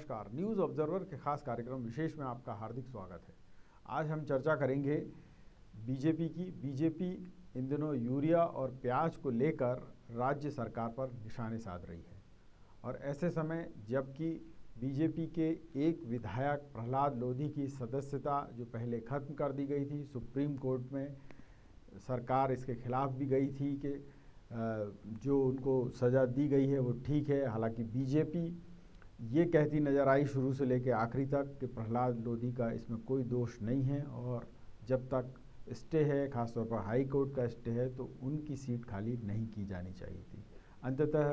नमस्कार। News observer के खास कार्यक्रम विशेष में आपका हार्दिक स्वागत है। आज हम चर्चा करेंगे बीजेपी की। बीजेपी इन दिनों यूरिया और प्याज को लेकर राज्य सरकार पर निशाने साध रही है। और ऐसे समय जबकि बीजेपी के एक विधायक प्रहलाद लोधी की सदस्यता जो पहले खत्म कर दी गई थी, सुप्रीम कोर्ट में सरकार इसके खिलाफ भी गई थी कि जो उनको सज़ा दी गई है वो ठीक है। हालाँकि बीजेपी ये कहती नज़र आई शुरू से लेकर आखिरी तक कि प्रहलाद लोधी का इसमें कोई दोष नहीं है और जब तक स्टे है, खासतौर पर हाई कोर्ट का स्टे है तो उनकी सीट खाली नहीं की जानी चाहिए थी। अंततः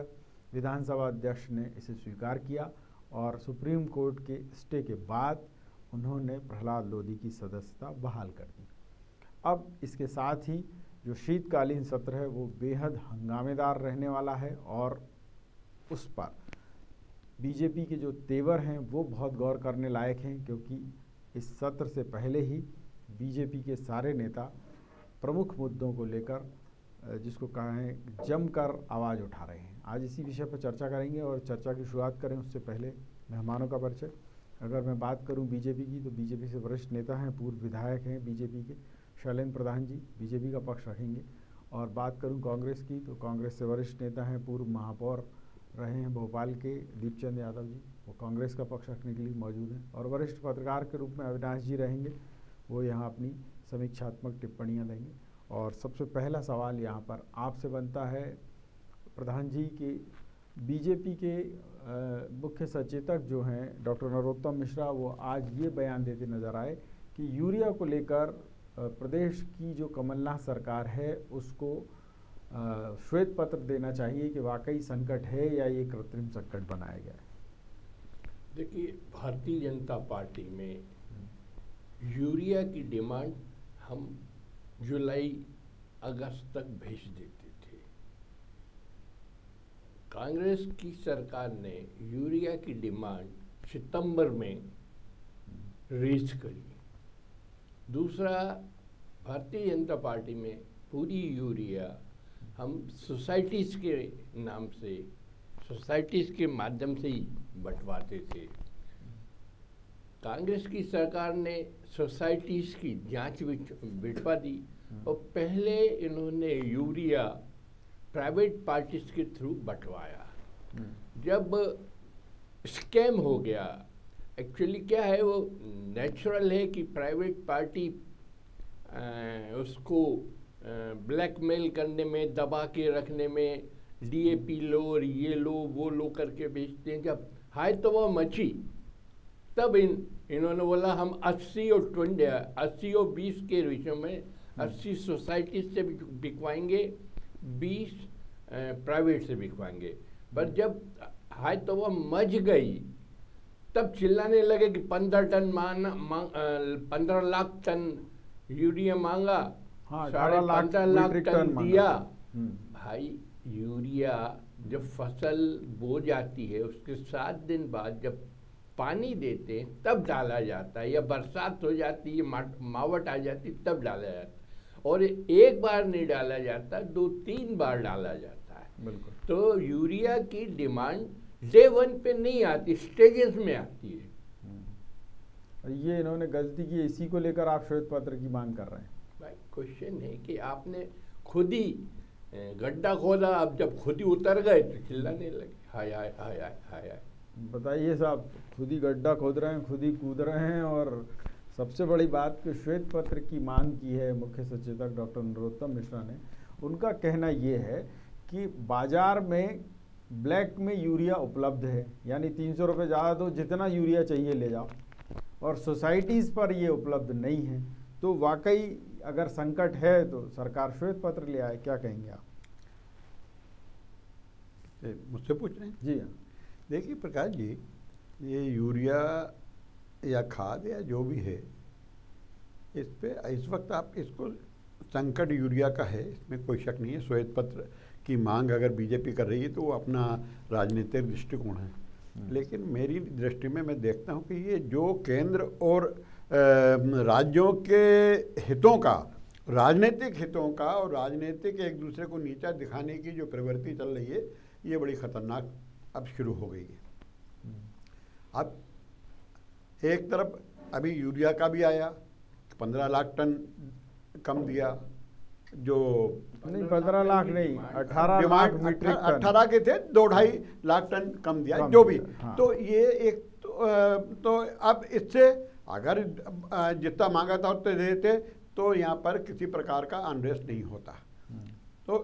विधानसभा अध्यक्ष ने इसे स्वीकार किया और सुप्रीम कोर्ट के स्टे के बाद उन्होंने प्रहलाद लोधी की सदस्यता बहाल कर दी। अब इसके साथ ही जो शीतकालीन सत्र है, वो बेहद हंगामेदार रहने वाला है और उस पर बीजेपी के जो तेवर हैं, वो बहुत गौर करने लायक हैं, क्योंकि इस सत्र से पहले ही बीजेपी के सारे नेता प्रमुख मुद्दों को लेकर जिसको कहें, जमकर आवाज़ उठा रहे हैं। आज इसी विषय पर चर्चा करेंगे और चर्चा की शुरुआत करें, उससे पहले मेहमानों का परिचय। अगर मैं बात करूँ बीजेपी की तो बीजेपी से वरिष्ठ नेता हैं, पूर्व विधायक हैं बीजेपी के शैलेंद्र प्रधान जी। बीजेपी का पक्ष रखेंगे। और बात करूँ कांग्रेस की तो कांग्रेस से वरिष्ठ नेता हैं पूर्व महापौर रहे हैं, भोपाल के दीपचंद यादव जी, वो कांग्रेस का पक्ष रखने के लिए मौजूद हैं और वरिष्ठ पत्रकार के रूप में अविनाश जी रहेंगे, वो यहाँ अपनी समीक्षात्मक टिप्पणियाँ देंगे। और सबसे पहला सवाल यहाँ पर आपसे बनता है, प्रधान जी की बीजेपी के मुख्य सचेतक जो हैं, डॉक्टर नरोत्तम मिश्रा, वो आज ये बयान देते नज़र आए कि यूरिया को लेकर प्रदेश की जो कमलनाथ सरकार है, उसको श्वेत पत्र देना चाहिए कि वाकई संकट है या ये कृत्रिम संकट बनाया गया है? देखिए भारतीय जनता पार्टी में यूरिया की डिमांड हम जुलाई अगस्त तक भेज देते थे। कांग्रेस की सरकार ने यूरिया की डिमांड सितंबर में रेज करी। दूसरा भारतीय जनता पार्टी में पूरी यूरिया हम सोसाइटीज़ के नाम से सोसाइटीज़ के माध्यम से ही बंटवाते थे। कांग्रेस की सरकार ने सोसाइटीज़ की जाँच बिठवा दी और पहले इन्होंने यूरिया प्राइवेट पार्टीज़ के थ्रू बंटवाया। जब स्कैम हो गया एक्चुअली क्या है वो नेचुरल है कि प्राइवेट पार्टी उसको ब्लैकमेल करने में, दबा के रखने में डीएपी लो और ये लो, वो लो करके बेचते हैं जब हाय तो वह मची तब इन, इन्होंने बोला, हम 80 और ट्वेंटी, अस्सी और 20 के विषय में 80 सोसाइटी से बिकवाएँगे 20 प्राइवेट से बिकवाएँगे। पर जब हाय तो वह मच गई, तब चिल्लाने लगे कि पंद्रह टन मांग पंद्रह लाख टन यूरिया मांगा। हाँ, साढ़े पंद्रह लाख टन दिया। हम्म। भाई यूरिया जब फ़सल बो जाती है उसके सात दिन बाद जब पानी देते हैं तब डाला जाता है। या बरसात हो जाती है मावट आ जाती तब डाला जाता है। और एक बार नहीं डाला जाता दो तीन बार डाला जाता है। बिल्कुल। तो यूरिया की डिमांड डे वन पे नहीं आती स्टेजेस में आती है। हम्म। ये इन्होंने गलती की इसी को लेकर आप श्वेत पत्र की मांग कर रहे हैं। क्वेश्चन है कि आपने खुद ही गड्ढा खोदा अब जब खुद ही उतर गए तो चिल्लाने लगे, हाय हाय हाय हाय हाय हाय। बताइए साहब, खुद ही गड्ढा खोद रहे हैं, खुद ही कूद रहे हैं और सबसे बड़ी बात कि श्वेत पत्र की मांग की है मुख्य सचेतक डॉक्टर नरोत्तम मिश्रा ने। उनका कहना ये है कि बाज़ार में ब्लैक में यूरिया उपलब्ध है, यानी तीन सौ रुपये ज़्यादा दो, जितना यूरिया चाहिए ले जाओ। और सोसाइटीज़ पर ये उपलब्ध नहीं है। तो वाकई अगर संकट है तो सरकार श्वेत पत्र ले आए क्या कहेंगे आप? मुझसे पूछ रहे हैं? जी हाँ। देखिए प्रकाश जी ये यूरिया या खाद या जो भी है इस पे इस वक्त आप इसको संकट यूरिया का है इसमें कोई शक नहीं है श्वेत पत्र की मांग अगर बीजेपी कर रही है तो वो अपना राजनीतिक दृष्टिकोण है। हम्म। लेकिन मेरी दृष्टि में मैं देखता हूँ कि ये जो केंद्र और राज्यों के हितों का राजनीतिक हितों का और राजनीतिक एक दूसरे को नीचा दिखाने की जो प्रवृत्ति चल रही है ये बड़ी ख़तरनाक अब शुरू हो गई है। अब एक तरफ़ अभी यूरिया का भी आया पंद्रह लाख टन कम दिया जो नहीं पंद्रह लाख नहीं अठारह लाख मीट्रिक अठारह के थे दो ढाई लाख टन कम दिया कम जो भी। हाँ। तो ये एक तो, तो अब इससे अगर जितना मांगा था उतने देते तो यहाँ पर किसी प्रकार का अनरेस्ट नहीं होता। तो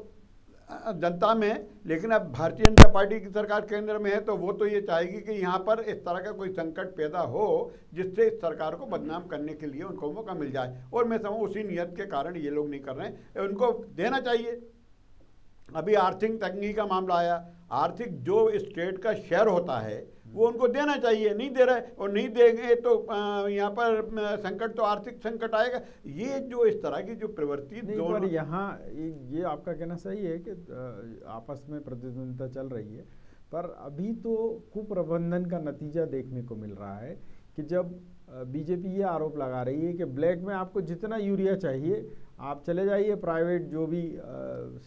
जनता में, लेकिन अब भारतीय जनता पार्टी की सरकार केंद्र में है तो वो तो ये चाहेगी कि यहाँ पर इस तरह का कोई संकट पैदा हो, जिससे इस सरकार को बदनाम करने के लिए उनको मौका मिल जाए। और मैं समझ उसी नियत के कारण ये लोग नहीं कर रहे हैं। उनको देना चाहिए। अभी आर्थिक तंगी का मामला आया। आर्थिक जो स्टेट का शेयर होता है वो उनको देना चाहिए। नहीं दे रहे और नहीं देंगे तो यहाँ पर संकट तो आर्थिक संकट आएगा। ये जो इस तरह की जो प्रवृत्ति दोनों यहाँ ये ये आपका कहना सही है कि आपस में प्रतिद्वंदिता चल रही है। पर अभी तो कुप्रबंधन का नतीजा देखने को मिल रहा है कि जब बीजेपी ये आरोप लगा रही है कि ब्लैक में आपको जितना यूरिया चाहिए आप चले जाइए प्राइवेट जो भी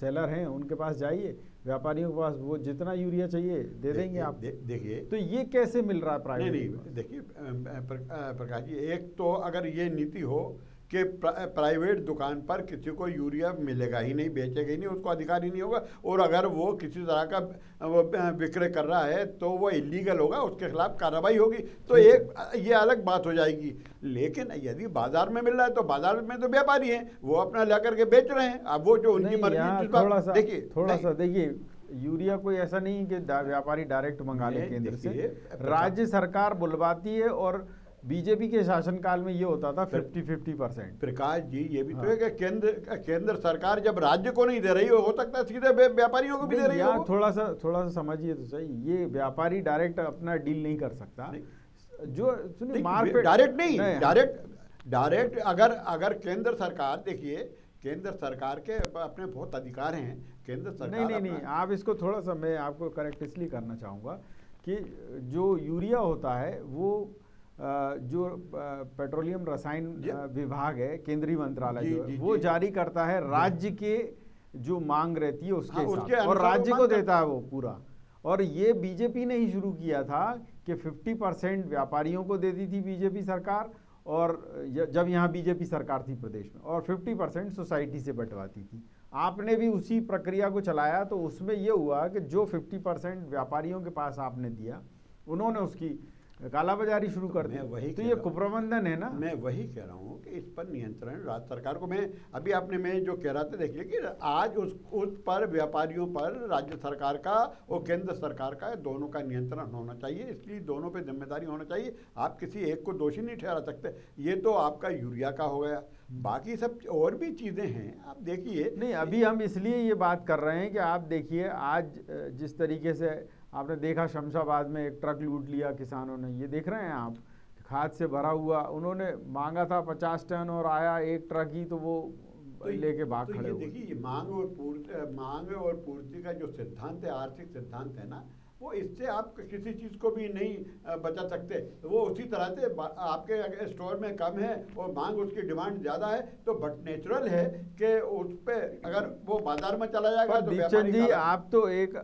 सेलर हैं उनके पास जाइए। व्यापारियों के पास वो जितना यूरिया चाहिए दे देंगे आप। दे- देखिए। तो ये कैसे मिल रहा है नहीं प्राइवेट नहीं देखिए प्र- अ, प्रकाश जी एक तो अगर ये नीति हो कि प्रा- प्राइवेट दुकान पर किसी को यूरिया मिलेगा ही नहीं बेचेगा ही नहीं उसको अधिकार ही नहीं होगा। और अगर वो किसी तरह का वो, विक्रय कर रहा है तो वो इलीगल होगा उसके खिलाफ कार्रवाई होगी। तो एक ये अलग बात हो जाएगी। लेकिन यदि बाज़ार में मिल रहा है तो बाज़ार में तो व्यापारी हैं वो अपना ला करके बेच रहे हैं। अब वो जो उनकी मर्ज़ी देखिए थोड़ा सा देखिए यूरिया कोई ऐसा नहीं कि व्यापारी डायरेक्ट मंगा ले केंद्र से। राज्य सरकार बुलवाती है और बीजेपी के शासनकाल में ये होता था fifty fifty percent Prakash ji ये भी हाँ। तो है कि केंद्र केंद्र सरकार जब राज्य को नहीं दे रही हो हो सकता है सीधे व्यापारियों को भी दे रही हो थोड़ा सा थोड़ा सा समझिए तो सही ये व्यापारी डायरेक्ट अपना डील नहीं कर सकता। जो सुनिए मार्केट डायरेक्ट नहीं डायरेक्ट डायरेक्ट अगर अगर केंद्र सरकार देखिए केंद्र सरकार के अपने बहुत अधिकार हैं केंद्र सरकार नहीं नहीं नहीं आप इसको थोड़ा सा मैं आपको करेक्ट इसलिए करना चाहूँगा कि जो यूरिया होता है वो जो पेट्रोलियम रसायन विभाग है केंद्रीय मंत्रालय जो है वो। जारी करता है राज्य के जो मांग रहती है उसके हाँ, उसके और राज्य को देता है वो पूरा। और ये बीजेपी ने ही शुरू किया था कि 50 परसेंट व्यापारियों को देती थी बीजेपी सरकार और जब यहाँ बीजेपी सरकार थी प्रदेश में और 50 परसेंट सोसाइटी से बंटवाती थी। आपने भी उसी प्रक्रिया को चलाया तो उसमें ये हुआ कि जो 50 परसेंट व्यापारियों के पास आपने दिया उन्होंने उसकी कालाबाजारी शुरू कर दी। वही तो ये कुप्रबंधन है ना? मैं वही कह रहा हूँ कि इस पर नियंत्रण राज्य सरकार को मैं अभी आपने मैं जो कह रहा था देखिए कि आज उस उस पर व्यापारियों पर राज्य सरकार का और केंद्र सरकार का दोनों का नियंत्रण होना चाहिए। इसलिए दोनों पे ज़िम्मेदारी होना चाहिए। आप किसी एक को दोषी नहीं ठहरा सकते। ये तो आपका यूरिया का हो गया। बाकी सब और भी चीज़ें हैं। आप देखिए नहीं अभी हम इसलिए ये बात कर रहे हैं कि आप देखिए आज जिस तरीके से आपने देखा शमशाबाद में एक ट्रक लूट लिया किसानों ने। ये देख रहे हैं आप? खाद से भरा हुआ। उन्होंने मांगा था पचास टन और आया एक ट्रक ही तो वो तो लेके भाग तो खड़े ये देखिए ये मांग और पूर्ति मांग और पूर्ति का जो सिद्धांत है आर्थिक सिद्धांत है ना वो इससे आप किसी चीज़ को भी नहीं बचा सकते। वो उसी तरह से आपके अगर स्टोर में कम है और मांग उसकी डिमांड ज़्यादा है तो बट नेचुरल है कि उस पर अगर वो बाज़ार में चला जाएगा तो जी आप तो एक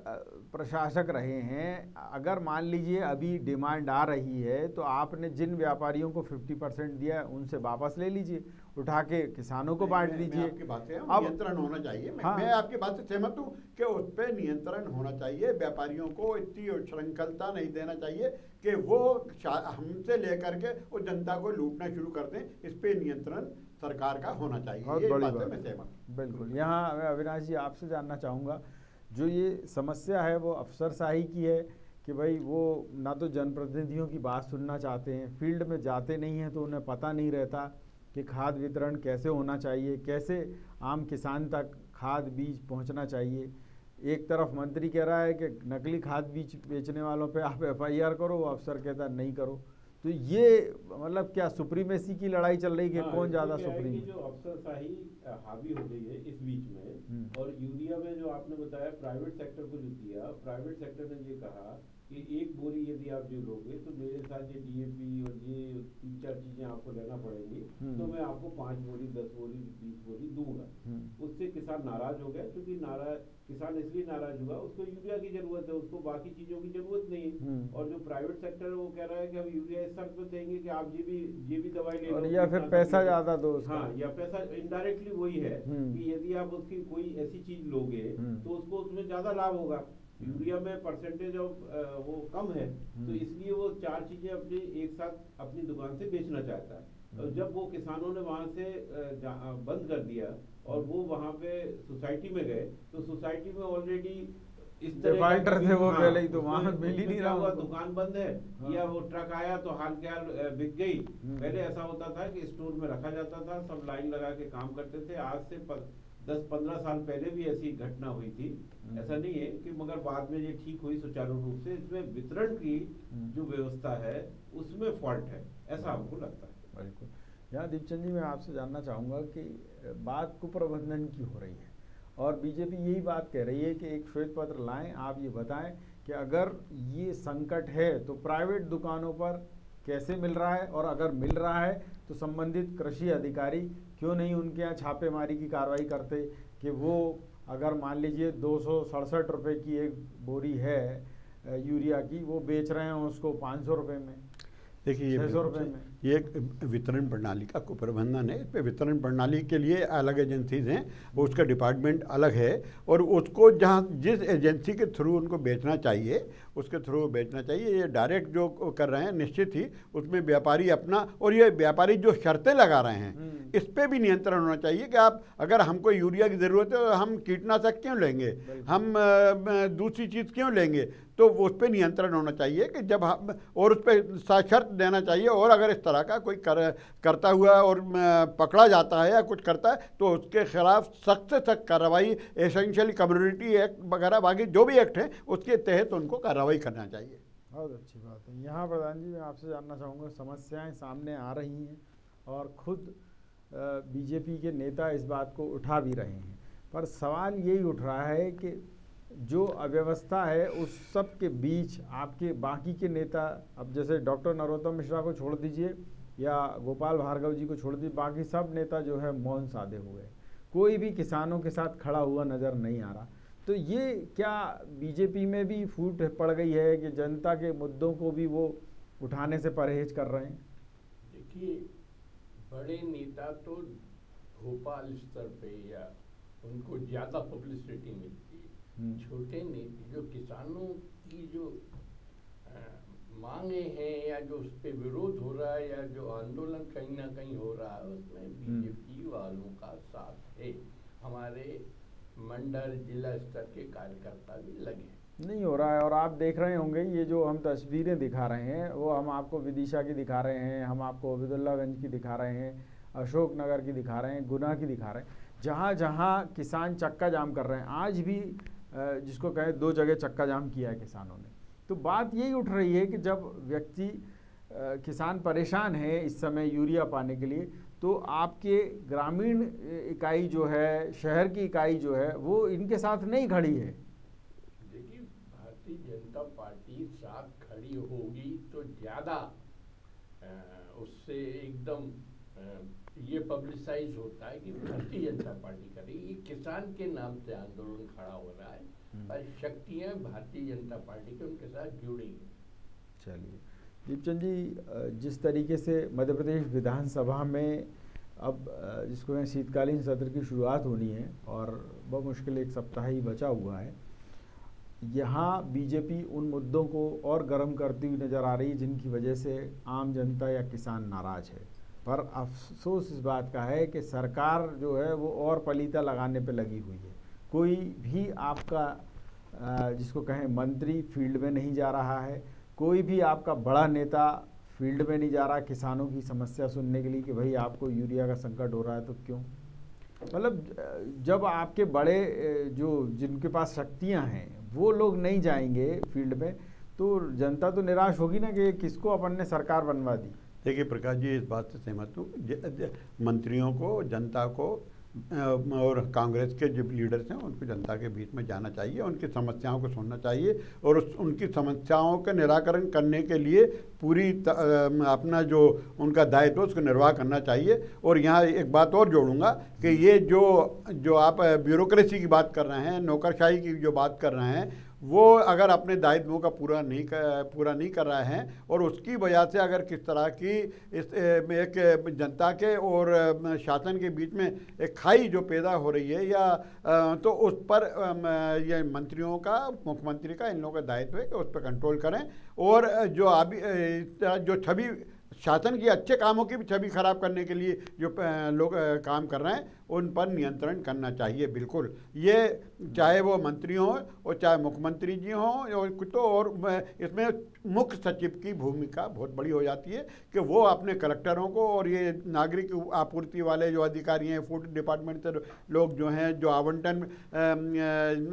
प्रशासक रहे हैं अगर मान लीजिए अभी डिमांड आ रही है तो आपने जिन व्यापारियों को 50 परसेंट दिया है, उनसे वापस ले लीजिए उठा के किसानों को बांट दीजिए। आपकी बात से अब नियंत्रण होना चाहिए। मैं, हाँ। मैं आपकी बात से सहमत हूँ कि उस पर नियंत्रण होना चाहिए व्यापारियों को इतनी श्रृंखलता नहीं देना चाहिए कि वो हमसे लेकर के वो जनता को लूटना शुरू कर दें। इस पर नियंत्रण सरकार का होना चाहिए। बहुत बड़ी बात। बिल्कुल। यहाँ मैं अविनाश जी आपसे जानना चाहूँगा जो ये समस्या है, वो अफसरशाही की है कि भाई वो ना तो जनप्रतिनिधियों की बात सुनना चाहते हैं, फ़ील्ड में जाते नहीं हैं तो उन्हें पता नहीं रहता कि खाद वितरण कैसे होना चाहिए, कैसे आम किसान तक खाद बीज पहुँचना चाहिए। एक तरफ़ मंत्री कह रहा है कि नकली खाद बीज बेचने वालों पे आप एफआईआर करो, वो अफसर कहता नहीं करो। तो ये मतलब क्या सुप्रीमेसी की लड़ाई चल रही है हाँ, कौन ज़्यादा सुप्रीम जो अफसर शाही हावी हो गई है इस बीच में हम्म। और यूरिया में जो आपने बताया प्राइवेट सेक्टर को जो दिया प्राइवेट सेक्टर ने ये कहा कि एक बोरी यदि आप जो लोगे तो मेरे साथ ये डीएपी और ये तीन चार चीज़ें आपको लेना पड़ेंगी हम्म। तो मैं आपको पाँच बोरी दस बोरी बीस बोरी दूँगा हम्म। उससे किसान नाराज़ हो गया क्योंकि नाराज़ किसान इसलिए नाराज़ हुआ उसको यूरिया की ज़रूरत है उसको बाकी चीज़ों की ज़रूरत नहीं है हम्म। और जो प्राइवेट सेक्टर है वो कह रहा है कि हम यूरिया इस शर्त पे देंगे कि आप ये भी ये भी दवाई ले लो या फिर पैसा ज़्यादा दो हाँ या पैसा इनडायरेक्टली वही है। कि यदि आप उसकी कोई ऐसी चीज़ लोगे। तो उसको उसमें ज़्यादा लाभ होगा यूरिया में परसेंटेज ऑफ़ वो कम है तो हम्म। इसलिए वो चार चीज़ें अपने एक साथ अपनी दुकान से बेचना चाहता है और हम्म। जब वो किसानों ने वहाँ से बंद कर दिया और वो वहाँ पे सोसाइटी में गए तो सोसाइटी में ऑलरेडी इस तरह थे वो हाँ, पहले ही तो वहाँ मिल ही नहीं रहा हुआ दुकान बंद है हाँ। या वो ट्रक आया तो हाल के हाल बिक गई हम्म। पहले ऐसा होता था कि स्टोर में रखा जाता था सब लाइन लगा के काम करते थे आज से दस पंद्रह साल पहले भी ऐसी घटना हुई थी हम्म। ऐसा नहीं है कि मगर बाद में ये ठीक हुई सुचारू रूप से इसमें वितरण की हम्म। जो व्यवस्था है उसमें फॉल्ट है ऐसा हमको लगता है। बिल्कुल। यहाँ दीपचंद जी मैं आपसे जानना चाहूँगा कि बात कुप्रबंधन की हो रही है और बीजेपी यही बात कह रही है कि एक श्वेत पत्र लाएँ आप ये बताएँ कि अगर ये संकट है तो प्राइवेट दुकानों पर कैसे मिल रहा है और अगर मिल रहा है तो संबंधित कृषि अधिकारी क्यों नहीं उनके यहाँ छापेमारी की कार्रवाई करते कि वो अगर मान लीजिए दो सौ की एक बोरी है यूरिया की वो बेच रहे हैं उसको पाँच सौ रुपये में देखिए ये 600 बिल्कुल में। ये एक वितरण प्रणाली का कुप्रबंधन है इस पर वितरण प्रणाली के लिए अलग एजेंसीज हैं उसका डिपार्टमेंट अलग है और उसको जहाँ जिस एजेंसी के थ्रू उनको बेचना चाहिए उसके थ्रू बेचना चाहिए। ये डायरेक्ट जो कर रहे हैं निश्चित ही उसमें व्यापारी अपना और ये व्यापारी जो शर्तें लगा रहे हैं हम्म। इस पर भी नियंत्रण होना चाहिए कि आप अगर हमको यूरिया की ज़रूरत है तो हम कीटनाशक क्यों लेंगे? हम दूसरी चीज़ क्यों लेंगे? तो उस पर नियंत्रण होना चाहिए कि जब हम और उस पर साक्षर देना चाहिए और अगर इस तरह का कोई कर, करता हुआ और पकड़ा जाता है या कुछ करता है तो उसके खिलाफ सख्त से सख्त कार्रवाई एसेंशियल कम्युनिटी एक्ट वगैरह बाकी जो भी एक्ट हैं उसके तहत उनको कार्रवाई करना चाहिए। बहुत अच्छी बात है। यहाँ प्रधान जी, मैं आपसे जानना चाहूँगा, समस्याएँ सामने आ रही हैं और खुद बीजेपी के नेता इस बात को उठा भी रहे हैं। पर सवाल यही उठ रहा है कि जो अव्यवस्था है, उस सब के बीच आपके बाकी के नेता, अब जैसे डॉक्टर नरोत्तम मिश्रा को छोड़ दीजिए या गोपाल भार्गव जी को छोड़ दीजिए, बाकी सब नेता जो है मौन साधे हुए कोई भी किसानों के साथ खड़ा हुआ नज़र नहीं आ रहा। तो ये क्या बीजेपी में भी फूट पड़ गई है कि जनता के मुद्दों को भी वो उठाने से परहेज कर रहे हैं? देखिए बड़े नेता तो भोपाल स्तर पे या उनको ज़्यादा पब्लिसिटी मिलती है। हम्म। छोटे नेता जो किसानों की जो अ, मांगे हैं या जो उस पर विरोध हो रहा है या जो आंदोलन कहीं ना कहीं हो रहा है उसमें बीजेपी वालों का साथ है। हमारे मंडल जिला स्तर के कार्यकर्ता भी लगे। नहीं हो रहा है, और आप देख रहे होंगे, ये जो हम तस्वीरें दिखा रहे हैं, वो हम आपको विदिशा की दिखा रहे हैं, हम आपको अब्दुल्लागंज की दिखा रहे हैं अशोक नगर की दिखा रहे हैं, गुना की दिखा रहे हैं। जहाँ जहाँ किसान चक्का जाम कर रहे हैं, आज भी जिसको कहें दो जगह चक्का जाम किया है किसानों ने। तो बात यही उठ रही है कि जब व्यक्ति किसान परेशान है इस समय यूरिया पाने के लिए तो आपके ग्रामीण इकाई जो है शहर की इकाई जो है वो इनके साथ नहीं खड़ी है? देखिए भारतीय जनता पार्टी साथ खड़ी होगी तो ज़्यादा उससे एकदम ये पब्लिसाइज होता है कि भारतीय जनता पार्टी करेगी ये किसान के नाम से आंदोलन खड़ा हो रहा है। हम्म। पर शक्तियाँ भारतीय जनता पार्टी के उनके साथ जुड़ी हैं चलिए। दीपचंद जी जिस तरीके से मध्य प्रदेश विधानसभा में अब जिसको कहें शीतकालीन सत्र की शुरुआत होनी है और बहुत मुश्किल एक सप्ताह ही बचा हुआ है, यहाँ बीजेपी उन मुद्दों को और गर्म करती हुई नज़र आ रही है जिनकी वजह से आम जनता या किसान नाराज़ है। पर अफसोस इस बात का है कि सरकार जो है वो और पलीता लगाने पे लगी हुई है। कोई भी आपका जिसको कहें मंत्री फ़ील्ड में नहीं जा रहा है कोई भी आपका बड़ा नेता फ़ील्ड में नहीं जा रहा किसानों की समस्या सुनने के लिए कि भाई आपको यूरिया का संकट हो रहा है तो क्यों? मतलब जब आपके बड़े जो जिनके पास शक्तियाँ हैं, वो लोग नहीं जाएँगे फ़ील्ड में तो जनता तो निराश होगी ना कि किसको अपन ने सरकार बनवा दी? देखिए प्रकाश जी, इस बात से सहमत हूँ। मंत्रियों को, जनता को और कांग्रेस के जो लीडर्स हैं, उनको जनता के बीच में जाना चाहिए, उनकी समस्याओं को सुनना चाहिए और उस, उनकी समस्याओं का निराकरण करने के लिए पूरी अपना जो उनका दायित्व उसको निर्वाह करना चाहिए। और यहाँ एक बात और जोड़ूँगा कि ये जो जो आप ब्यूरोक्रेसी की बात कर रहे हैं, नौकरशाही की जो बात कर रहे हैं वो अगर अपने दायित्वों का पूरा नहीं कर, पूरा नहीं कर रहे हैं, और उसकी वजह से अगर किस तरह की इस एक जनता के और शासन के बीच में एक खाई जो पैदा हो रही है या तो उस पर ये मंत्रियों का, मुख्यमंत्री का इन लोगों का दायित्व है कि उस पर कंट्रोल करें और जो अभी जो छवि, शासन की अच्छे कामों की भी छवि खराब करने के लिए जो लोग काम कर रहे हैं उन पर नियंत्रण करना चाहिए बिल्कुल। ये चाहे वो मंत्री हों और चाहे मुख्यमंत्री जी हों तो और इसमें मुख्य सचिव की भूमिका बहुत बड़ी हो जाती है कि वो अपने कलेक्टरों को और ये नागरिक आपूर्ति वाले जो अधिकारी हैं फ़ूड डिपार्टमेंट से लोग जो हैं जो आवंटन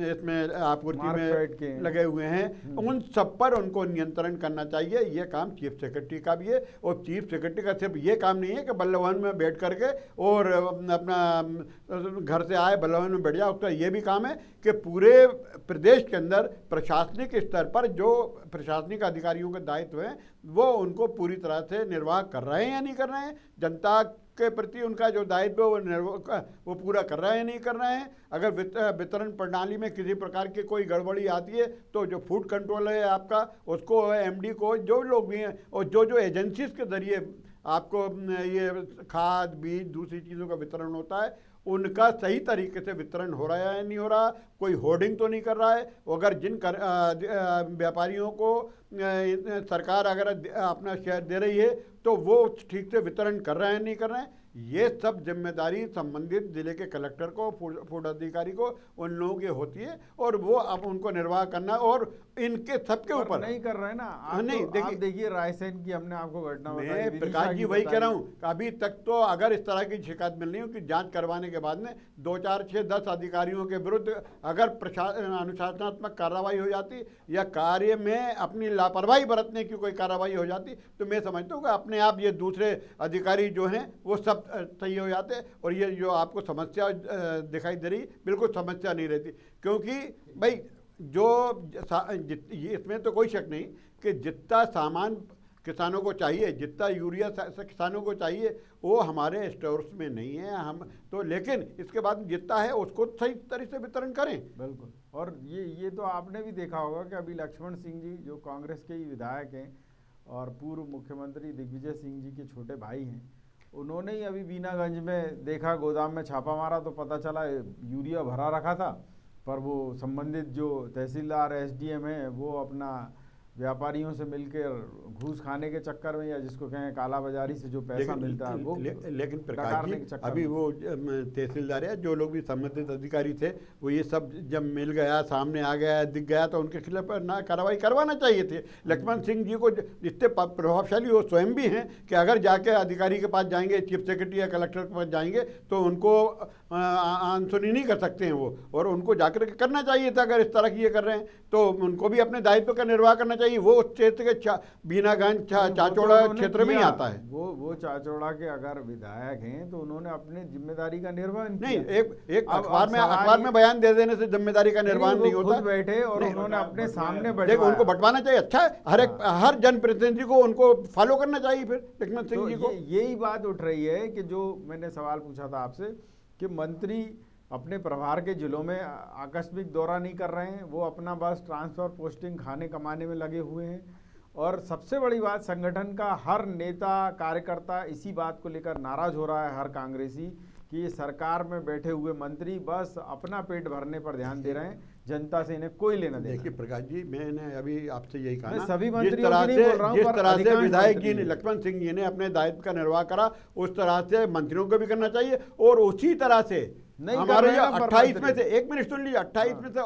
इसमें आपूर्ति में लगे हुए हैं उन सब पर उनको नियंत्रण करना चाहिए। ये काम चीफ सेक्रेटरी का भी है और चीफ सेक्रेटरी का सिर्फ़ ये काम नहीं है कि बल्लभवन में बैठ करके और अपना घर से आए बल्लभ भवन में बैठ जाए उसका ये भी काम है कि पूरे प्रदेश के अंदर प्रशासनिक स्तर पर जो प्रशासनिक अधिकारियों के दायित्व हैं, वो उनको पूरी तरह से निर्वाह कर रहे हैं या नहीं कर रहे हैं? जनता के प्रति उनका जो दायित्व वो वो पूरा कर रहे हैं नहीं कर रहे हैं? अगर वितरण प्रणाली में किसी प्रकार की कोई गड़बड़ी आती है तो जो फ़ूड कंट्रोल है आपका, उसको, एमडी को, जो लोग भी हैं, और जो जो एजेंसीज के ज़रिए आपको ये खाद बीज दूसरी चीज़ों का वितरण होता है। उनका सही तरीके से वितरण हो रहा है या नहीं हो रहा कोई होर्डिंग तो नहीं कर रहा है। अगर जिन कर, व्यापारियों को सरकार अगर अपना शेयर दे रही है तो वो ठीक से वितरण कर रहे हैं नहीं कर रहे हैं? ये सब ज़िम्मेदारी संबंधित ज़िले के कलेक्टर को फ़ूड अधिकारी को उन लोगों की होती है और वो अब उनको निर्वाह करना और इनके सबके ऊपर। नहीं कर रहे ना। आप नहीं, तो- देखिए- देखिए रायसेन की हमने आपको घटना मैं प्रकाश जी वही कह रहा हूँ अभी तक तो अगर इस तरह की शिकायत मिल रही हो कि जाँच करवाने के बाद में दो चार छः दस अधिकारियों के विरुद्ध अगर प्रशा- अनुशासनात्मक कार्रवाई हो जाती या कार्य में अपनी लापरवाही बरतने की कोई कार्रवाई हो जाती तो मैं समझता हूँ कि अपने आप ये दूसरे अधिकारी जो हैं वो सब सही हो जाते और ये जो आपको समस्या दिखाई दे रही, बिल्कुल समस्या नहीं रहती। क्योंकि भाई, जो इसमें तो कोई शक नहीं कि जितना सामान किसानों को चाहिए, जितना यूरिया किसानों को चाहिए, वो हमारे स्टोर्स में नहीं है। हम तो लेकिन इसके बाद जितना है, उसको सही तरीके से वितरण करें। बिल्कुल। और ये ये तो आपने भी देखा होगा कि अभी लक्ष्मण सिंह जी, जो कांग्रेस के ही विधायक हैं और पूर्व मुख्यमंत्री दिग्विजय सिंह जी के छोटे भाई हैं उन्होंने ही अभी बीनागंज में देखा, गोदाम में छापा मारा तो पता चला यूरिया भरा रखा था, पर वो संबंधित जो तहसीलदार, एसडीएम है, वो अपना व्यापारियों से मिलकर घूस खाने के चक्कर में या जिसको कहें काला बाजारी से जो पैसा मिलता है वो ले, लेकिन प्रकाश जी अभी वो तहसीलदार है जो लोग भी संबंधित अधिकारी थे वो ये सब जब मिल गया सामने आ गया दिख गया तो उनके खिलाफ ना कार्रवाई करवाना चाहिए थे। लक्ष्मण सिंह जी को जितने प- प्रभावशाली वो स्वयं भी हैं कि अगर जाके अधिकारी के पास जाएँगे चीफ सेक्रेटरी या कलेक्टर के पास जाएँगे तो उनको आ- अनसुनी नहीं कर सकते हैं वो। और उनको जाकर करना चाहिए था अगर इस तरह की ये कर रहे हैं तो उनको भी अपने दायित्व का निर्वाह करना चाहिए। वो क्षेत्र के बीनागंज चा, तो चाचौड़ा क्षेत्र में ही आता है। वो वो चाचौड़ा के अगर विधायक हैं तो उन्होंने अपनी ज़िम्मेदारी का निर्वहन नहीं एक एक अखबार में अखबार में बयान दे देने से ज़िम्मेदारी का निर्वहन नहीं होता। बैठे और उन्होंने अपने सामने देखो उनको बंटवाना चाहिए। अच्छा है हर एक हर जनप्रतिनिधि को उनको फॉलो करना चाहिए फिर लक्ष्मण सिंह तो जी को। यही बात उठ रही है कि जो मैंने सवाल पूछा था आपसे कि मंत्री अपने प्रभार के जिलों में आकस्मिक दौरा नहीं कर रहे हैं। वो अपना बस ट्रांसफ़र पोस्टिंग खाने कमाने में लगे हुए हैं। और सबसे बड़ी बात संगठन का हर नेता कार्यकर्ता इसी बात को लेकर नाराज़ हो रहा है हर कांग्रेसी कि सरकार में बैठे हुए मंत्री बस अपना पेट भरने पर ध्यान दे रहे हैं। जनता से इन्हें कोई लेना देना देखिए प्रकाश जी मैंने अभी आपसे यही कहा सभी जिस मंत्रियों तरह से जिस तरह से विधायक जी ने लक्ष्मण सिंह जी ने अपने दायित्व का निर्वाह करा उस तरह से मंत्रियों को भी करना चाहिए और उसी तरह से नहीं हमारे हैं पर अट्ठाईस में से एक मिनट सुन लीजिए अट्ठाईस में से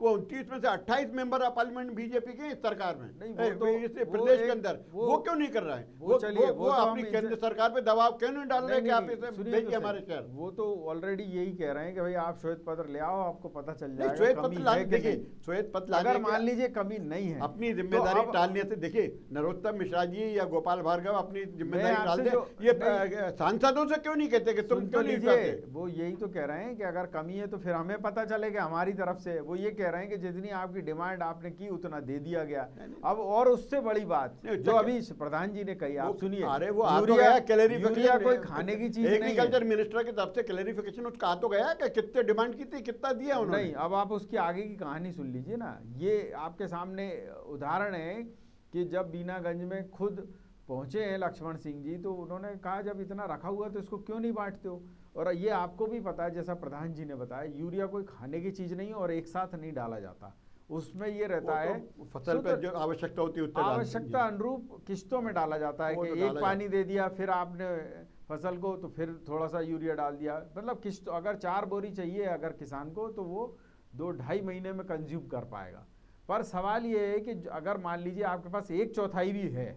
वो उनतीस में से अट्ठाईस मेंबर ऑफ़ पार्लियामेंट बीजेपी के सरकार में। नहीं, वो तो- इस प्रदेश के अंदर। वो- वो क्यों नहीं कर रहा है? वो चलिए, वो, वो वो तो अपनी केंद्र सरकार पे दबाव क्यों नहीं डाल रहे कि आप इसे भेजिए तो हमारे शहर? वो तो ऑलरेडी यही कह रहे हैं कि भाई आप श्वेत पत्र ले आओ आपको पता चल जाएगा श्वेत पत्र लाने देखिए श्वेत पत्र अगर मान लीजिए कमी नहीं है अपनी तो ज़िम्मेदारी टालने से देखिए नरोत्तम मिश्रा जी या गोपाल भार्गव अपनी ज़िम्मेदारी टाल दे ये सांसदों से क्यों नहीं कहते कि तुम क्यों नहीं वो यही तो कह रहे हैं कि अगर कमी है तो फिर हमें पता चले कि हमारी तरफ़ से वो ये कह रहे हैं कि जितनी आपकी डिमांड आपने की उतना दे दिया गया। अब और उससे बड़ी बात जो अभी प्रधान जी ने कही आप सुनिए अरे वो आ तो यूरिया- गया क्लैरिफिकेशन कोई खाने की चीज़ एग्रीकल्चर मिनिस्टर की तरफ़ से क्लैरिफिकेशन उसका तो गया कि कितने डिमांड की थी कितना दिया उन्होंने। नहीं अब आप उसकी आगे की कहानी सुन लीजिए ना। ये आपके सामने उदाहरण है कि जब बीनागंज में खुद पहुँचे हैं लक्ष्मण सिंह जी तो उन्होंने कहा जब इतना रखा हुआ है तो इसको क्यों नहीं बांटते हो? और ये आपको भी पता है जैसा प्रधान जी ने बताया यूरिया कोई खाने की चीज़ नहीं और एक साथ नहीं डाला जाता। उसमें ये रहता वो है तो फ़सल पे जो आवश्यकता होती है आवश्यकता अनुरूप किस्तों में डाला जाता है कि तो एक पानी दे दिया फिर आपने फ़सल को तो फिर थोड़ा सा यूरिया डाल दिया। मतलब किस्त अगर चार बोरी चाहिए अगर किसान को तो वो दो ढाई महीने में कंज्यूम कर पाएगा। पर सवाल ये है कि अगर मान लीजिए आपके पास एक चौथाई भी है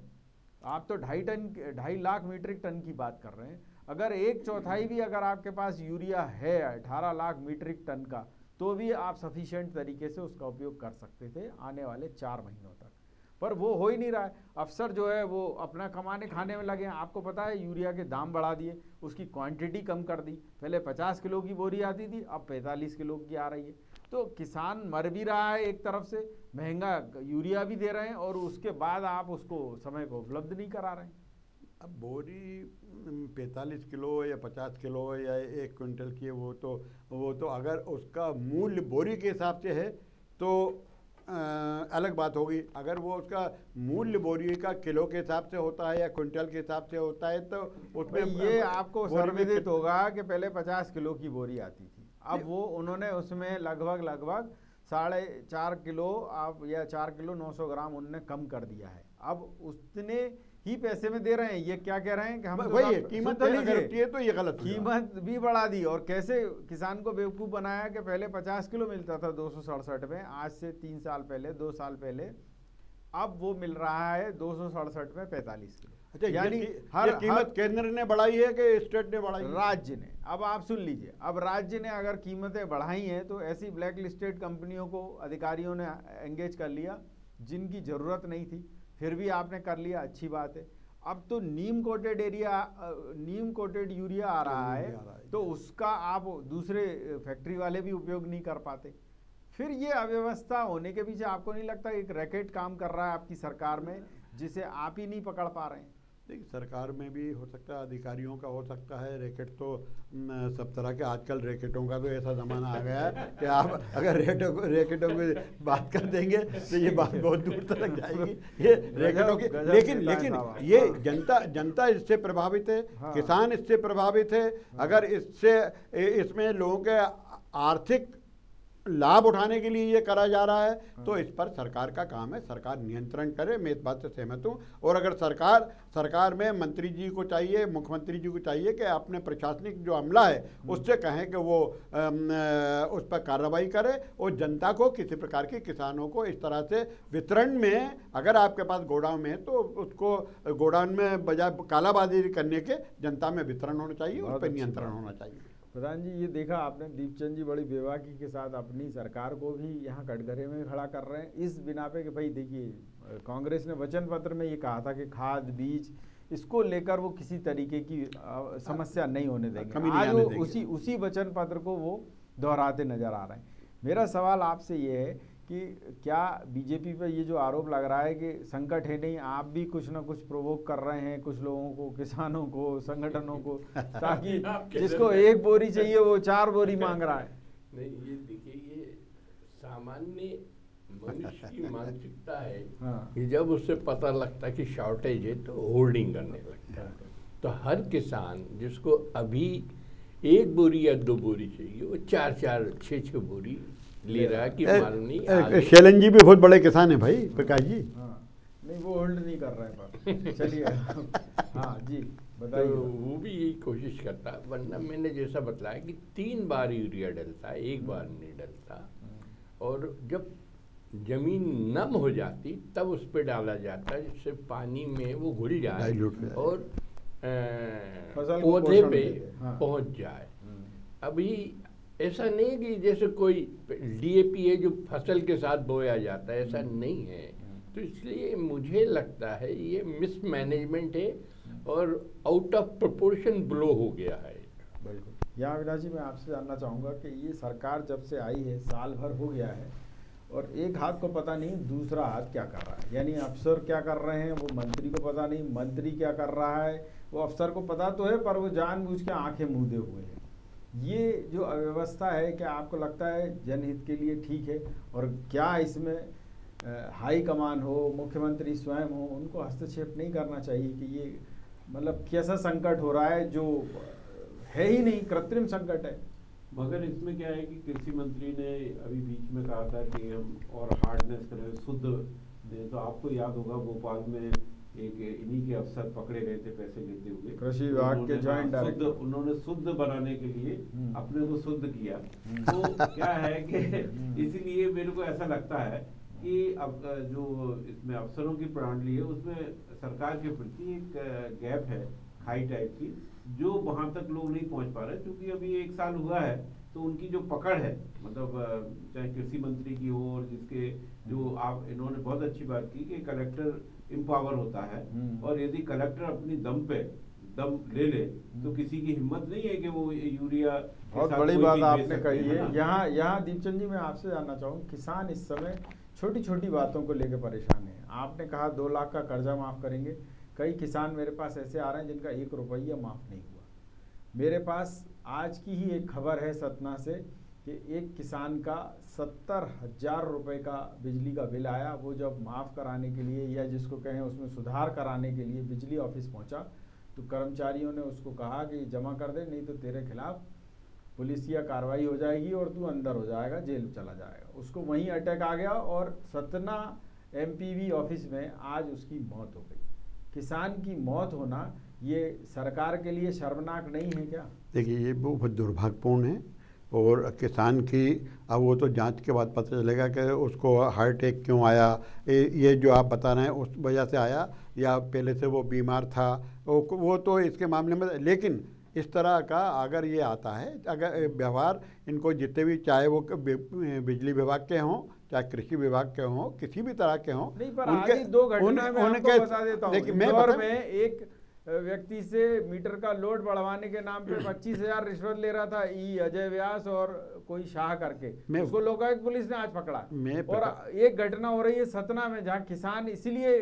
आप तो ढाई टन ढाई लाख मीट्रिक टन की बात कर रहे हैं अगर एक चौथाई भी अगर आपके पास यूरिया है, अठारह लाख मीट्रिक टन का तो भी आप सफिशिएंट तरीके से उसका उपयोग कर सकते थे आने वाले चार महीनों तक। पर वो हो ही नहीं रहा है। अफसर जो है, वो अपना कमाने खाने में लगे हैं। आपको पता है, यूरिया के दाम बढ़ा दिए, उसकी क्वांटिटी कम कर दी। पहले 50 किलो की बोरी आती थी, अब 45 किलो की आ रही है। तो किसान मर भी रहा है एक तरफ़ से, महँगा यूरिया भी दे रहे हैं और उसके बाद आप उसको समय को उपलब्ध नहीं करा रहे हैं। अब बोरी पैंतालीस किलो या पचास किलो या एक क्विंटल की वो तो वो तो अगर उसका मूल्य बोरी के हिसाब से है तो अ, अलग बात होगी। अगर वो उसका मूल्य बोरी का किलो के हिसाब से होता है या क्विंटल के हिसाब से होता है तो उसमें ये आपको कित- होगा कि पहले 50 किलो की बोरी आती थी। अब वो उन्होंने उसमें लगभग लगभग साढ़े चार किलो आप या चार किलो 900 ग्राम उनने कम कर दिया है। अब उतने ही पैसे में दे रहे हैं ये क्या कह रहे हैं कि हम तो वही है कीमत तो लीजिए। है तो ये गलत कीमत भी बढ़ा दी और कैसे किसान को बेवकूफ़ बनाया कि पहले 50 किलो मिलता था दो सौ सड़सठ में आज से तीन साल पहले दो साल पहले अब वो मिल रहा है दो सौ सड़सठ में पैंतालीस किलो अच्छा यानी हर- कीमत केंद्र ने बढ़ाई है कि स्टेट ने बढ़ाई? राज्य ने अब आप सुन लीजिए अब राज्य ने अगर कीमतें बढ़ाई हैं तो ऐसी ब्लैक लिस्टेड कंपनियों को अधिकारियों ने एंगेज कर लिया जिनकी ज़रूरत नहीं थी फिर भी आपने कर लिया अच्छी बात है। अब तो neem coated area neem coated urea आ रहा है आ रहा है। तो उसका आप दूसरे फैक्ट्री वाले भी उपयोग नहीं कर पाते। फिर ये अव्यवस्था होने के पीछे आपको नहीं लगता एक रैकेट काम कर रहा है आपकी सरकार में जिसे आप ही नहीं पकड़ पा रहे हैं? देखिए सरकार में भी हो सकता है अधिकारियों का हो सकता है रैकेट तो न, सब तरह के आजकल रैकेटों का तो ऐसा ज़माना आ गया है कि आप अगर रेटों को रैकेटों की बात कर देंगे तो ये बात बहुत दूर तक जाएगी ये रैकेटों की लेकिन लेकिन ये हाँ। जनता जनता इससे प्रभावित है हाँ। किसान इससे प्रभावित है अगर इससे इसमें लोगों के आर्थिक लाभ उठाने के लिए ये करा जा रहा है तो इस पर सरकार का काम है सरकार नियंत्रण करे मैं इस बात से सहमत हूँ। और अगर सरकार सरकार में मंत्री जी को चाहिए मुख्यमंत्री जी को चाहिए कि अपने प्रशासनिक जो अमला है उससे कहें कि वो उस पर कार्रवाई करे और जनता को किसी प्रकार के किसानों को इस तरह से वितरण में अगर आपके पास गोडाउन में है तो उसको गोडाउन में बजाय कालाबाजी करने के जनता में वितरण होना चाहिए उस पर नियंत्रण होना चाहिए। प्रधान जी ये देखा आपने दीपचंद जी बड़ी बेबाकी के साथ अपनी सरकार को भी यहाँ कटघरे में खड़ा कर रहे हैं। इस बिना पे कि भाई देखिए कांग्रेस ने वचन पत्र में ये कहा था कि खाद बीज इसको लेकर वो किसी तरीके की समस्या नहीं होने देंगे। कमी नहीं आज वो देंगे। उसी उसी वचन पत्र को वो दोहराते नज़र आ रहे हैं। मेरा सवाल आपसे ये है कि क्या बीजेपी पर ये जो आरोप लग रहा है कि संकट है नहीं आप भी कुछ ना कुछ प्रोवोक कर रहे हैं कुछ लोगों को किसानों को संगठनों को ताकि जिसको एक बोरी चाहिए वो चार बोरी मांग रहा है। नहीं ये देखिए ये सामान्य मनुष्य की मानसिकता है हाँ। कि जब उससे पता लगता है कि शॉर्टेज है तो होल्डिंग करने लगता है। तो हर किसान जिसको अभी एक बोरी या दो बोरी चाहिए वो चार चार छः छः बोरी ले रहा है कि मालूम नहीं शैलन जी भी बहुत बड़े किसान हैं भाई प्रकाश जी। हाँ नहीं वो होल्ड नहीं कर रहे हैं चलिए हाँ जी तो वो भी यही कोशिश करता वरना मैंने जैसा बतलाया कि तीन बार यूरिया डलता एक बार नहीं डलता। और जब ज़मीन नम हो जाती तब उस पर डाला जाता है जिससे पानी में वो घुल जाए। और पौधे पे हाँ। पहुँच जाए। हम्म, अभी ऐसा नहीं कि जैसे कोई डीएपी है जो फ़सल के साथ बोया जाता है ऐसा नहीं है। तो इसलिए मुझे लगता है ये मिसमैनेजमेंट है और आउट ऑफ़ प्रोपोर्शन ब्लो हो गया है। बिल्कुल। यहाँ अविनाश जी मैं आपसे जानना चाहूँगा कि ये सरकार जब से आई है साल भर हो गया है और एक हाथ को पता नहीं दूसरा हाथ क्या कर रहा है? यानी अफसर क्या कर रहे हैं वो मंत्री को पता नहीं मंत्री क्या कर रहा है? वो अफसर को पता तो है पर वो जानबूझ के आँखें मूंदे हुए हैं। ये जो अव्यवस्था है क्या आपको लगता है जनहित के लिए ठीक है और क्या इसमें हाई कमान हो, मुख्यमंत्री स्वयं हो, उनको हस्तक्षेप नहीं करना चाहिए कि ये मतलब कैसा संकट हो रहा है जो है ही नहीं, कृत्रिम संकट है। मगर इसमें क्या है कि कृषि मंत्री ने अभी बीच में कहा था कि हम और हार्डनेस करें, शुद्ध दें तो आपको याद होगा, भोपाल में एक इन्हीं के अफसर पकड़े गए थे पैसे लेते हुए कृषि विभाग के हाँ, शुद्ध उन्होंने शुद्ध बनाने के लिए हम्म। अपने को शुद्ध किया हम्म। तो क्या है कि हम्म। इसीलिए मेरे को ऐसा लगता है कि अब जो इसमें अफसरों की प्रणाली है उसमें सरकार के प्रति एक गैप है हाई टाइप की जो वहाँ तक लोग नहीं पहुँच पा रहे क्योंकि अभी एक साल हुआ है तो उनकी जो पकड़ है मतलब चाहे कृषि मंत्री की हो और जिसके जो आप इन्होंने बहुत अच्छी बात की कि कलेक्टर इम्पावर होता है हम्म। और यदि कलेक्टर अपनी दम पे दम ले ले तो किसी की हिम्मत नहीं है कि वो यूरिया बहुत बड़ी बात आपने कही है यहाँ यहाँ दीपचंद जी मैं आपसे जानना चाहूँ किसान इस समय छोटी छोटी बातों को लेकर परेशान है। आपने कहा दो लाख का कर्जा माफ़ करेंगे। कई किसान मेरे पास ऐसे आ रहे हैं जिनका एक रुपया माफ़ नहीं हुआ। मेरे पास आज की ही एक खबर है सतना से कि एक किसान का सत्तर हज़ार रुपये का बिजली का बिल आया। वो जब माफ़ कराने के लिए या जिसको कहें उसमें सुधार कराने के लिए बिजली ऑफ़िस पहुँचा तो कर्मचारियों ने उसको कहा कि जमा कर दे, नहीं तो तेरे खिलाफ पुलिस पुलिसिया कार्रवाई हो जाएगी और तू अंदर हो जाएगा, जेल चला जाएगा। उसको वहीं अटैक आ गया और सतना एमपीवी ऑफ़िस में आज उसकी मौत हो गई। किसान की मौत होना ये सरकार के लिए शर्मनाक नहीं है क्या? देखिए ये बहुत दुर्भाग्यपूर्ण है और किसान की अब वो तो जाँच के बाद पता चलेगा कि उसको हार्ट अटैक क्यों आया। ये जो आप बता रहे हैं उस वजह से आया या पहले से वो बीमार था। वो तो इसके मामले में लेकिन इस तरह का अगर ये आता है अगर व्यवहार इनको जितने भी चाहे वो बिजली विभाग के हों चाहे कृषि विभाग के हों किसी भी तरह के हों उनके- दो घटना उन- उनके- बता देता हूँ। देखिए, मैं बता- में एक व्यक्ति से मीटर का लोड बढ़वाने के नाम पे पच्चीस हज़ार रिश्वत ले रहा था ई अजय व्यास और कोई शाह करके। मैं- उसको लोकायुक्त पुलिस ने आज पकड़ा। मैं और एक घटना हो रही है सतना में जहाँ किसान इसीलिए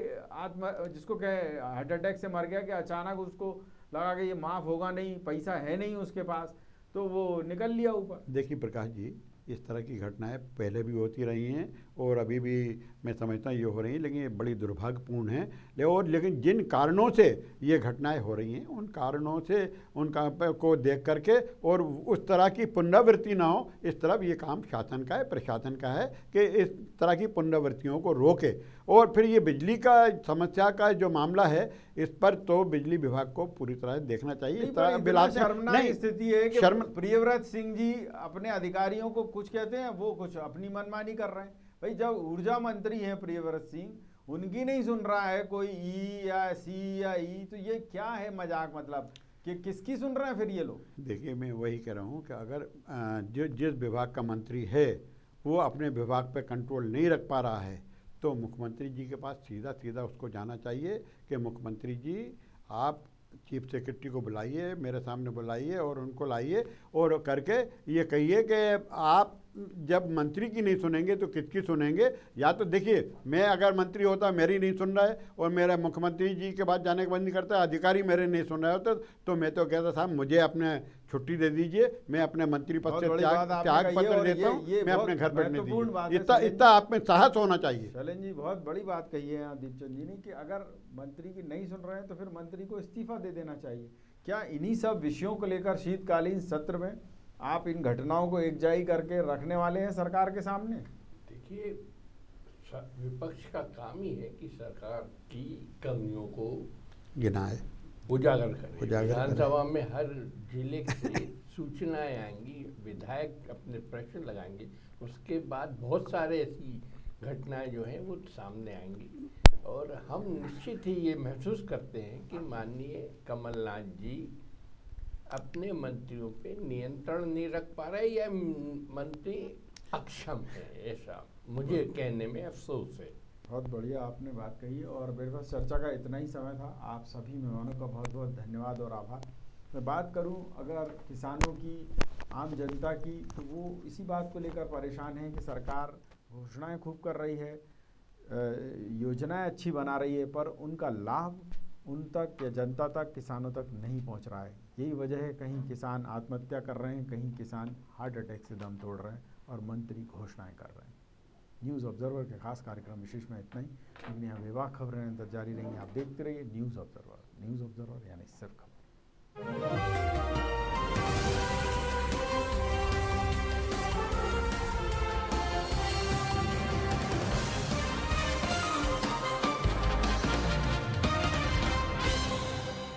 आत्म जिसको कहे हार्ट अटैक से मर गया कि अचानक उसको लगा कि ये माफ़ होगा नहीं पैसा है नहीं उसके पास तो वो निकल लिया ऊपर। देखिए प्रकाश जी इस तरह की घटनाएँ पहले भी होती रही हैं और अभी भी मैं समझता हूँ ये हो रही हैं, लेकिन ये बड़ी दुर्भाग्यपूर्ण है। ले और लेकिन जिन कारणों से ये घटनाएँ हो रही हैं, उन कारणों से उनका को देख करके और उस तरह की पुनरावृत्ति ना हो, इस तरफ़ ये काम शासन का है, प्रशासन का है कि इस तरह की पुनरावृत्तियों को रोके। और फिर ये बिजली का समस्या का जो मामला है इस पर तो बिजली विभाग को पूरी तरह देखना चाहिए इस तरह नहीं, स्थिति है कि शर्म प्रियव्रत सिंह जी अपने अधिकारियों को कुछ कहते हैं वो कुछ अपनी मनमानी कर रहे हैं। भाई जब ऊर्जा मंत्री हैं प्रियव्रत सिंह उनकी नहीं सुन रहा है कोई ई या सी या ई तो ये क्या है मज़ाक मतलब? कि किसकी सुन रहे हैं फिर ये लोग? देखिए मैं वही कह रहा हूँ कि अगर जो जिस विभाग का मंत्री है वो अपने विभाग पे कंट्रोल नहीं रख पा रहा है। तो मुख्यमंत्री जी के पास सीधा सीधा उसको जाना चाहिए कि मुख्यमंत्री जी, आप चीफ सेक्रेटरी को बुलाइए, मेरे सामने बुलाइए और उनको लाइए और करके ये कहिए कि आप जब मंत्री की नहीं सुनेंगे तो किसकी सुनेंगे? या तो देखिए, मैं अगर मंत्री होता, मेरी नहीं सुन रहा है और मेरा मुख्यमंत्री जी के बाद जाने के बंद नहीं करता, अधिकारी मेरे नहीं सुन रहे होते तो मैं तो कहता, साहब, मुझे अपने छुट्टी दे दीजिए मैं अपने मंत्री पद से त्याग पत्र देता हूँ मैं अपने घर बैठने दीजिए। इतना इतना आप में साहस होना चाहिए। शैलेंद्र जी बहुत बड़ी बात कही है यहाँ दीपचंद जी ने कि अगर मंत्री की नहीं सुन रहे हैं तो फिर मंत्री को इस्तीफा दे देना चाहिए। क्या इन्हीं सब विषयों को लेकर शीतकालीन सत्र में आप इन घटनाओं को एकजाई करके रखने वाले हैं सरकार के सामने? देखिए विपक्ष का काम ही है कि सरकार की कमियों को गिना है उजागर करे। विधानसभा में हर ज़िले से सूचनाएँ आएँगी विधायक अपने प्रश्न लगाएँगे उसके बाद बहुत सारे ऐसी घटनाएँ जो हैं वो सामने आएँगी। और हम निश्चित ही ये महसूस करते हैं कि माननीय कमलनाथ जी अपने मंत्रियों पे नियंत्रण नहीं रख पा रहे या मंत्री अक्षम है ऐसा मुझे कहने में अफसोस है। बहुत बढ़िया आपने बात कही और मेरे पास चर्चा का इतना ही समय था। आप सभी मेहमानों का बहुत बहुत धन्यवाद और आभार। मैं बात करूँ अगर किसानों की, आम जनता की तो वो इसी बात को लेकर परेशान है कि सरकार घोषणाएँ खूब कर रही है योजनाएँ अच्छी बना रही है, पर उनका लाभ उन तक या जनता तक, किसानों तक नहीं पहुँच रहा है। यही वजह है कहीं किसान आत्महत्या कर रहे हैं, कहीं किसान हार्ट अटैक से दम तोड़ रहे हैं और मंत्री घोषणाएँ कर रहे हैं। न्यूज़ ऑब्जर्वर के खास कार्यक्रम विशेष में इतना ही। लेकिन यहाँ विवाह खबरें अंदर जारी रहेंगी। आप देखते रहिए न्यूज़ ऑब्जर्वर। न्यूज़ ऑब्जर्वर यानी सिर्फ़ खबर।